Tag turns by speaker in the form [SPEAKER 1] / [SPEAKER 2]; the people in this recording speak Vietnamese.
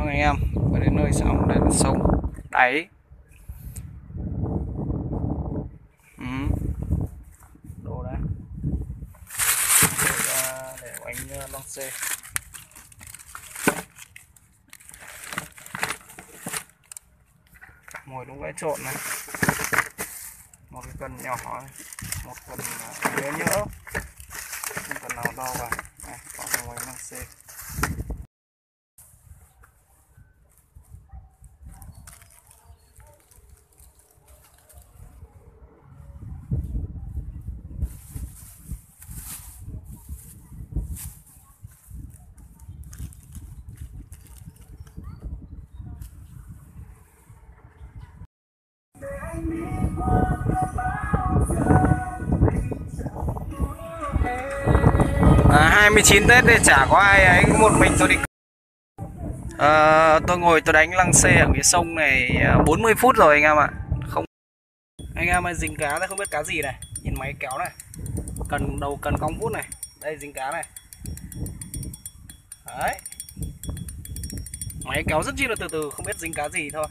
[SPEAKER 1] không anh em, và đến nơi xong đây là sông đáy. Ừ. Đồ đấy. À, để anh Long lăng. Ngồi đúng cái trộn này. Một cái cần nhỏ này. Một cần à, nhớ nhỡ. Không cần nào đo vào. Này, còn ngoài năng xe à, 29 Tết thì chả có ai ấy một mình tôi đi. À, tôi ngồi tôi đánh lăng xe ở cái sông này à, 40 phút rồi anh em ạ. Không anh em ơi dính cá đây không biết cá gì này. Nhìn máy kéo này cần đầu cần cong vút này. Đây dính cá này. Đấy. Máy kéo rất chi là từ từ không biết dính cá gì thôi.